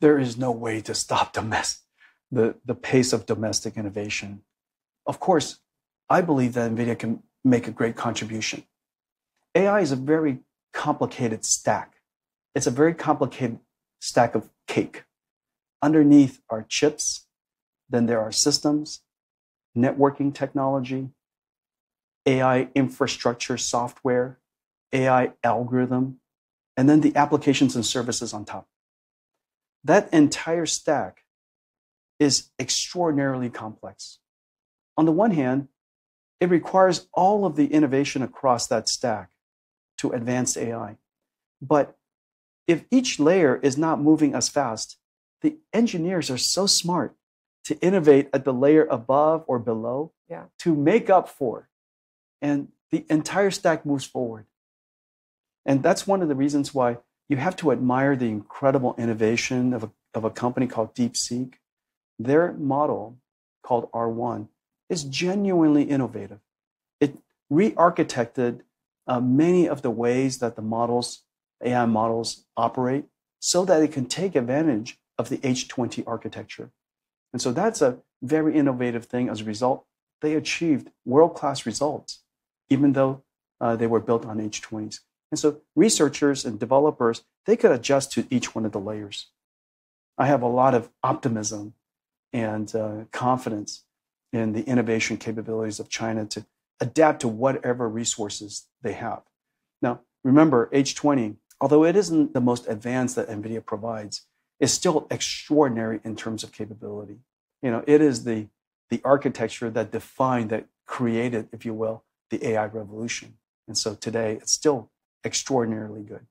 there is no way to stop domestic, the, the pace of domestic innovation. Of course, I believe that NVIDIA can make a great contribution. AI is a very complicated stack. It's a very complicated stack of cake. Underneath are chips, then there are systems, networking technology, AI infrastructure software, AI algorithm, and then the applications and services on top. That entire stack is extraordinarily complex. On the one hand, it requires all of the innovation across that stack to advance AI. But if each layer is not moving as fast, the engineers are so smart to innovate at the layer above or below yeah. to make up for. And the entire stack moves forward. And that's one of the reasons why you have to admire the incredible innovation of a, of a company called DeepSeek. Their model, called R1, is genuinely innovative. It re architected uh, many of the ways that the models, AI models, operate so that it can take advantage of the H20 architecture. And so that's a very innovative thing. As a result, they achieved world class results, even though uh, they were built on H20s. And so researchers and developers, they could adjust to each one of the layers. I have a lot of optimism and uh, confidence in the innovation capabilities of China to adapt to whatever resources they have. Now, remember, H20, although it isn't the most advanced that NVIDIA provides, is still extraordinary in terms of capability. You know, it is the, the architecture that defined, that created, if you will, the AI revolution. And so today, it's still extraordinarily good.